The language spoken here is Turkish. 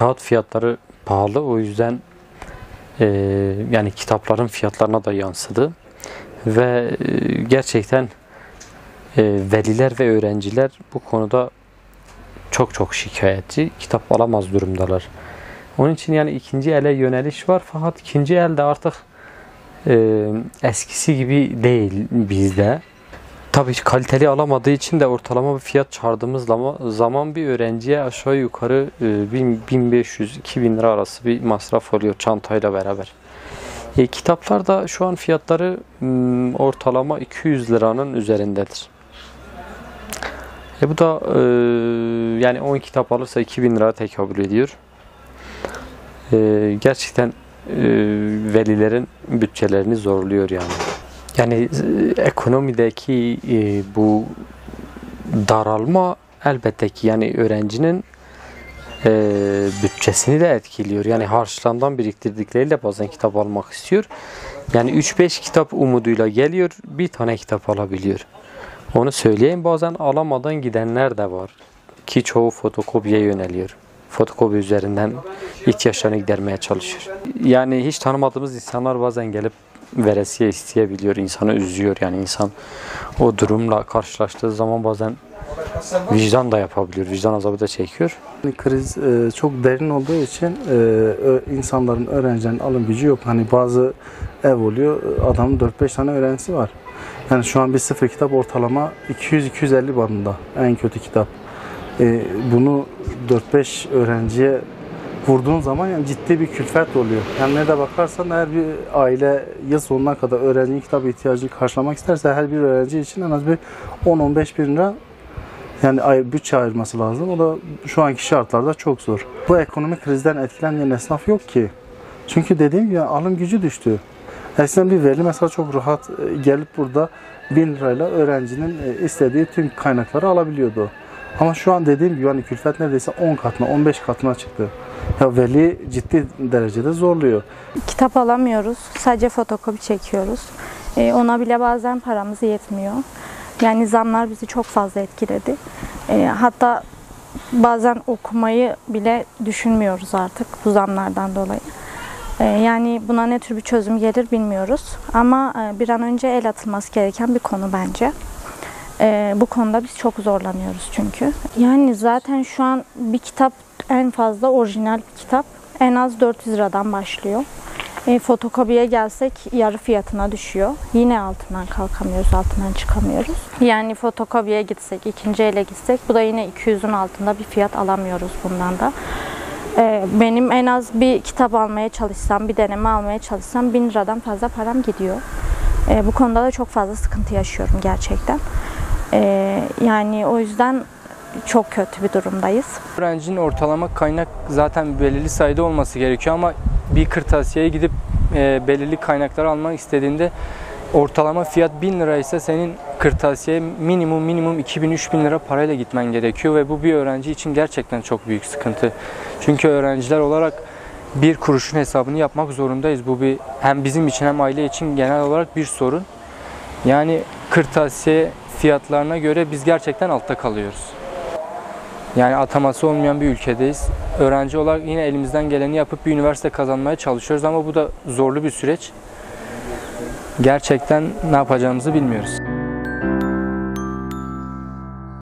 Kağıt fiyatları pahalı o yüzden e, yani kitapların fiyatlarına da yansıdı ve e, gerçekten e, veliler ve öğrenciler bu konuda çok çok şikayetçi kitap alamaz durumdalar. Onun için yani ikinci ele yöneliş var fakat ikinci elde artık e, eskisi gibi değil bizde. Tabii kaliteli alamadığı için de ortalama bir fiyat çağırdığımız zaman, bir öğrenciye aşağı yukarı e, 1500-2000 lira arası bir masraf oluyor çantayla beraber. E, kitaplar da şu an fiyatları ortalama 200 liranın üzerindedir. E, bu da e, yani 10 kitap alırsa 2000 lira tekabül ediyor. E, gerçekten e, velilerin bütçelerini zorluyor yani. Yani e, ekonomideki e, bu daralma elbette ki yani öğrencinin e, bütçesini de etkiliyor. Yani harçlandan biriktirdikleriyle bazen kitap almak istiyor. Yani 3-5 kitap umuduyla geliyor, bir tane kitap alabiliyor. Onu söyleyeyim bazen alamadan gidenler de var. Ki çoğu fotokopiye yöneliyor. Fotokopi üzerinden ihtiyaçlarını gidermeye çalışıyor. Yani hiç tanımadığımız insanlar bazen gelip veresiye isteyebiliyor. insanı üzüyor yani insan o durumla karşılaştığı zaman bazen vicdan da yapabiliyor. Vicdan azabı da çekiyor. Kriz e, çok derin olduğu için e, insanların, öğrencilerin alım gücü yok. Hani bazı ev oluyor, adamın 4-5 tane öğrencisi var. Yani şu an bir sıfır kitap ortalama 200-250 bandında en kötü kitap. E, bunu 4-5 öğrenciye vurduğun zaman yani ciddi bir külfet oluyor. Yani ne de bakarsan eğer bir aile yıl sonuna kadar öğrencinin kitap ihtiyacını karşılamak isterse her bir öğrenci için en az bir 10-15 bin lira yani ay, bütçe ayırması lazım. O da şu anki şartlarda çok zor. Bu ekonomik krizden etkilenmeyen esnaf yok ki. Çünkü dediğim gibi alım gücü düştü. Eskiden bir veli mesela çok rahat e, gelip burada 1000 lirayla öğrencinin e, istediği tüm kaynakları alabiliyordu. Ama şu an dediğim gibi hani külfet neredeyse 10 katına 15 katına çıktı. Ya veli ciddi derecede zorluyor. Kitap alamıyoruz. Sadece fotokopi çekiyoruz. Ee, ona bile bazen paramız yetmiyor. Yani zamlar bizi çok fazla etkiledi. Ee, hatta bazen okumayı bile düşünmüyoruz artık bu zamlardan dolayı. Ee, yani buna ne tür bir çözüm gelir bilmiyoruz. Ama e, bir an önce el atılması gereken bir konu bence. Ee, bu konuda biz çok zorlanıyoruz çünkü. Yani zaten şu an bir kitap en fazla orijinal bir kitap en az 400 liradan başlıyor. E, fotokopiye gelsek yarı fiyatına düşüyor. Yine altından kalkamıyoruz, altından çıkamıyoruz. Yani fotokopiye gitsek, ikinci ele gitsek bu da yine 200'ün altında bir fiyat alamıyoruz bundan da. E, benim en az bir kitap almaya çalışsam, bir deneme almaya çalışsam 1000 liradan fazla param gidiyor. E, bu konuda da çok fazla sıkıntı yaşıyorum gerçekten. E, yani o yüzden çok kötü bir durumdayız. Öğrencinin ortalama kaynak zaten belirli sayıda olması gerekiyor ama bir kırtasiyeye gidip e, belirli kaynakları almak istediğinde ortalama fiyat 1000 lira ise senin kırtasiyeye minimum minimum 2000-3000 lira parayla gitmen gerekiyor ve bu bir öğrenci için gerçekten çok büyük sıkıntı. Çünkü öğrenciler olarak bir kuruşun hesabını yapmak zorundayız. Bu bir hem bizim için hem aile için genel olarak bir sorun. Yani kırtasiye fiyatlarına göre biz gerçekten altta kalıyoruz. Yani ataması olmayan bir ülkedeyiz. Öğrenci olarak yine elimizden geleni yapıp bir üniversite kazanmaya çalışıyoruz ama bu da zorlu bir süreç. Gerçekten ne yapacağımızı bilmiyoruz.